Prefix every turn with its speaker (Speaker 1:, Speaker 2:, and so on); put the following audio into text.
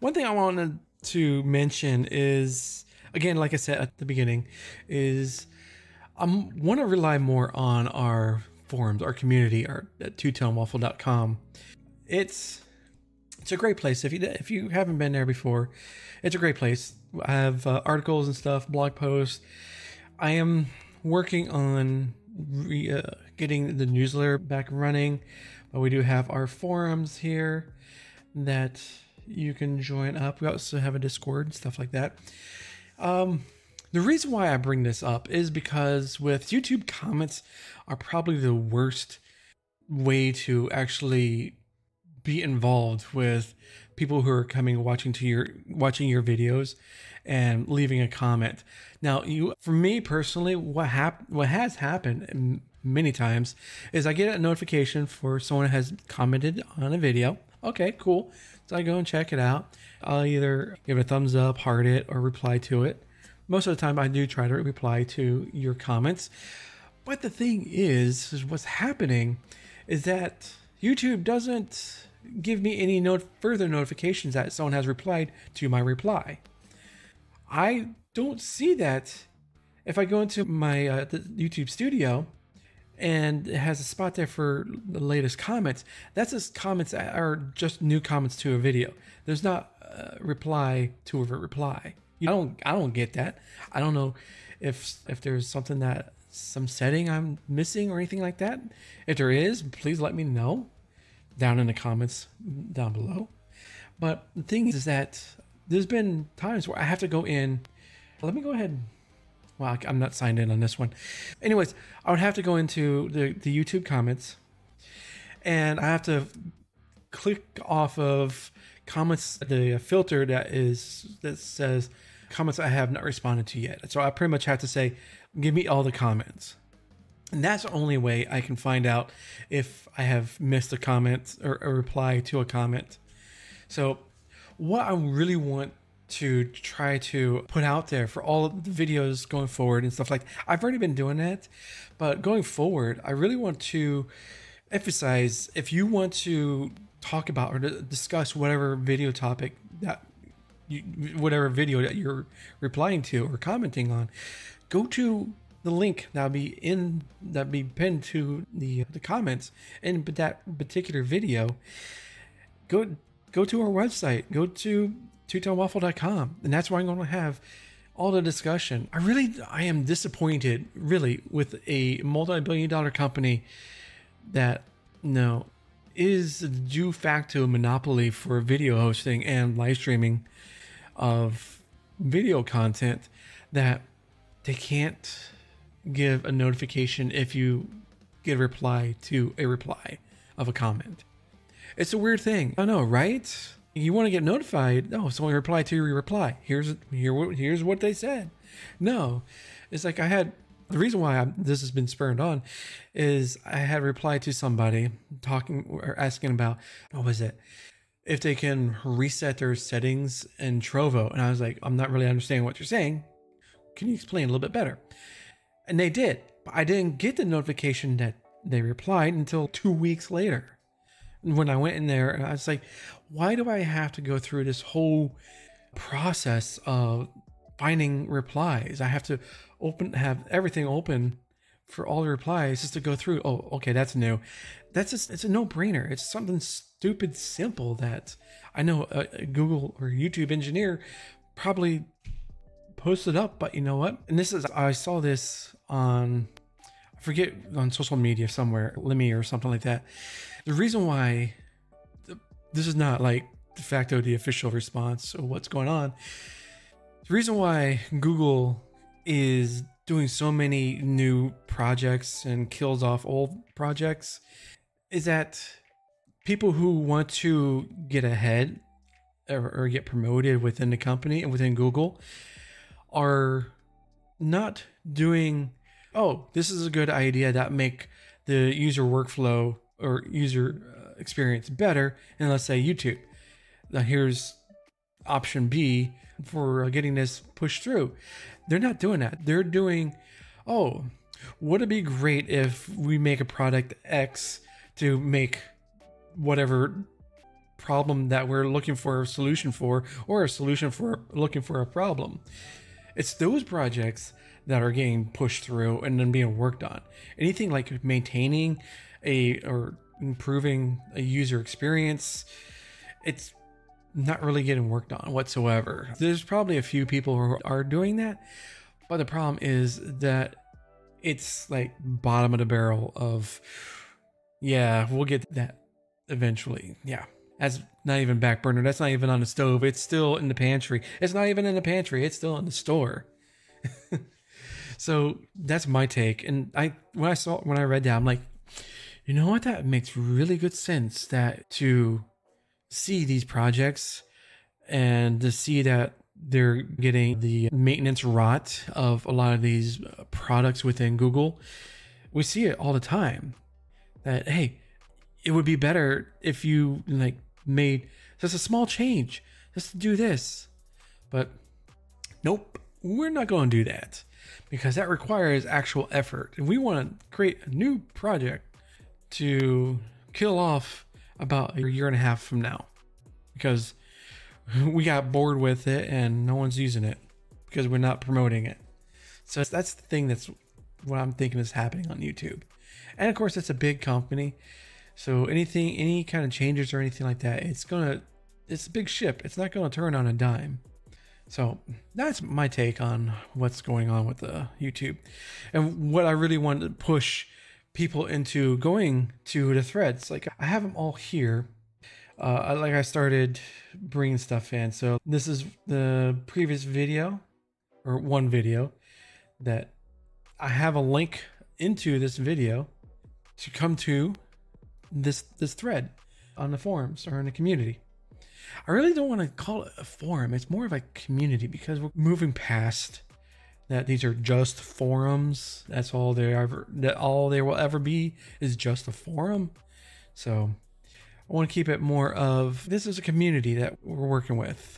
Speaker 1: one thing I wanted to mention is again, like I said at the beginning, is I want to rely more on our forums, our community, our at twotonewaffle.com. It's it's a great place. If you if you haven't been there before, it's a great place. I have uh, articles and stuff, blog posts. I am working on re, uh, getting the newsletter back running, but we do have our forums here that you can join up. We also have a Discord, stuff like that. Um, the reason why I bring this up is because with YouTube comments are probably the worst way to actually be involved with people who are coming watching to your watching your videos and leaving a comment. Now, you for me personally, what hap- what has happened many times is I get a notification for someone has commented on a video. Okay, cool. So I go and check it out. I'll either give it a thumbs up, heart it, or reply to it. Most of the time, I do try to reply to your comments. But the thing is, is what's happening is that YouTube doesn't give me any not- further notifications that someone has replied to my reply. I don't see that if I go into my uh, YouTube studio and it has a spot there for the latest comments. That's just comments are just new comments to a video. There's not a reply to a reply. I don't I don't get that. I don't know if if there's something that some setting I'm missing or anything like that. If there is, please let me know down in the comments down below. But the thing is that there's been times where I have to go in. Let me go ahead. Well, I'm not signed in on this one. Anyways, I would have to go into the, the YouTube comments and I have to click off of comments, the filter that is that says comments I have not responded to yet. So I pretty much have to say, give me all the comments. And that's the only way I can find out if I have missed a comment or a reply to a comment. So, what I really want to try to put out there for all of the videos going forward and stuff like I've already been doing that, but going forward, I really want to emphasize if you want to talk about or discuss whatever video topic that you, whatever video that you're replying to or commenting on, go to the link that'll be in that be pinned to the the comments in that particular video. Go go to our website. Go to twotonewaffle.com, and that's where I'm going to have all the discussion. I really I am disappointed, really, with a multi-billion dollar company that no is the de facto monopoly for video hosting and live streaming of video content that they can't give a notification if you get a reply to a reply of a comment. It's a weird thing. I know, right? You want to get notified. No, someone reply to your reply. Here's here here's what they said. No, it's like I had the reason why I'm, this has been spurned on is I had replied to somebody talking or asking about what was it if they can reset their settings in Trovo. And I was like, I'm not really understanding what you're saying. Can you explain a little bit better? And they did. But I didn't get the notification that they replied until two weeks later. When I went in there, and I was like, why do I have to go through this whole process of finding replies? I have to open, have everything open for all the replies just to go through. Oh, okay, that's new. That's just, it's a no brainer. It's something stupid simple that I know a, Google or YouTube engineer probably posted up, but you know what? And this is, I saw this on, forget, on social media somewhere, Lemmy or something like that. The reason why this is not like de facto the official response of what's going on. The reason why Google is doing so many new projects and kills off old projects is that people who want to get ahead or, or, get promoted within the company and within Google are not doing oh this is a good idea that make the user workflow or user uh, experience better and let's say YouTube. Now here's option B for uh, getting this pushed through. They're not doing that. They're doing oh would it be great if we make a product X to make whatever problem that we're looking for a solution for or a solution for looking for a problem. It's those projects that are getting pushed through and then being worked on. Anything like maintaining a or improving a user experience, it's not really getting worked on whatsoever. There's probably a few people who are doing that, but the problem is that it's like bottom of the barrel of yeah, we'll get that eventually. Yeah. That's not even back burner. That's not even on the stove. It's still in the pantry. It's not even in the pantry. It's still in the store. so that's my take. And I when I saw when I read that, I'm like, you know what? That makes really good sense. That to see these projects and to see that they're getting the maintenance rot of a lot of these uh, products within Google. We see it all the time. That hey, it would be better if you like made just a small change just to do this. But nope, we're not going to do that because that requires actual effort. And we want to create a new project to kill off about a year and a half from now because we got bored with it and no one's using it because we're not promoting it. So that's the thing that's what I'm thinking is happening on YouTube. And of course, it's a big company. So anything, any kind of changes or anything like that, it's gonna, it's a big ship. It's not gonna turn on a dime. So that's my take on what's going on with the YouTube, and what I really wanted to push people into going to the threads. Like I have them all here. Uh, like I started bringing stuff in. So this is the previous video, or one video, that I have a link into this video to come to this this thread on the forums or in the community. I really don't want to call it a forum. It's more of a community because we're moving past that these are just forums. That's all they ever that all there will ever be is just a forum. So I want to keep it more of this is a community that we're working with.